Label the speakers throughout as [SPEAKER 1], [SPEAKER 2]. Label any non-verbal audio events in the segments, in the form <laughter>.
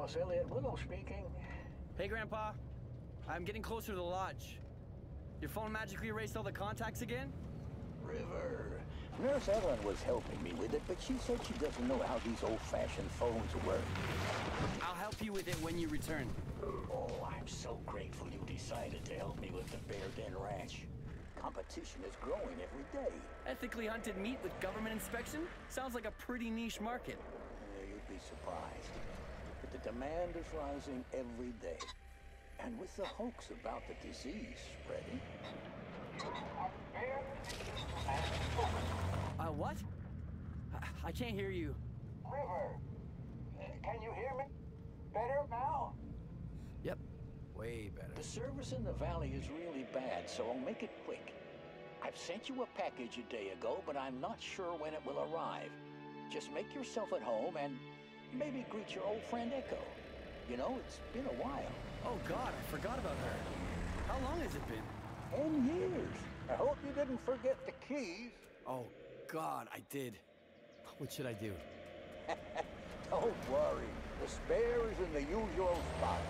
[SPEAKER 1] Wallace Elliott Willow speaking.
[SPEAKER 2] Hey, Grandpa. I'm getting closer to the lodge. Your phone magically erased all the contacts again?
[SPEAKER 1] River. Nurse Ellen was helping me with it, but she said she doesn't know how these old-fashioned phones work.
[SPEAKER 2] I'll help you with it when you return.
[SPEAKER 1] Oh, I'm so grateful you decided to help me with the Bear Den Ranch. Competition is growing every day.
[SPEAKER 2] Ethically hunted meat with government inspection? Sounds like a pretty niche market.
[SPEAKER 1] Yeah, you'd be surprised. But the demand is rising every day. And with the hoax about the disease spreading,
[SPEAKER 2] Uh, what? I, I can't hear you.
[SPEAKER 1] River, can you hear me? Better now?
[SPEAKER 2] Yep. Way better.
[SPEAKER 1] The service in the valley is really bad, so I'll make it quick. I've sent you a package a day ago, but I'm not sure when it will arrive. Just make yourself at home and maybe greet your old friend Echo. You know, it's been a while.
[SPEAKER 2] Oh, God, I forgot about her. How long has it been?
[SPEAKER 1] Ten years. I hope you didn't forget the keys.
[SPEAKER 2] Oh, God, I did. What should I do? <laughs>
[SPEAKER 1] Don't worry. The spare is in the usual spot.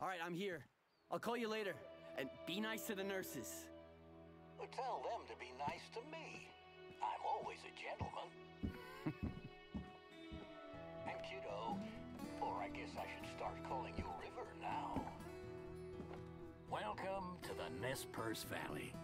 [SPEAKER 2] All right, I'm here. I'll call you later. And be nice to the nurses.
[SPEAKER 1] Well, tell them to be nice to me. I'm always a gentleman. <laughs> and kiddo, or I guess I should start calling you River now. Welcome to the Nez Perce Valley.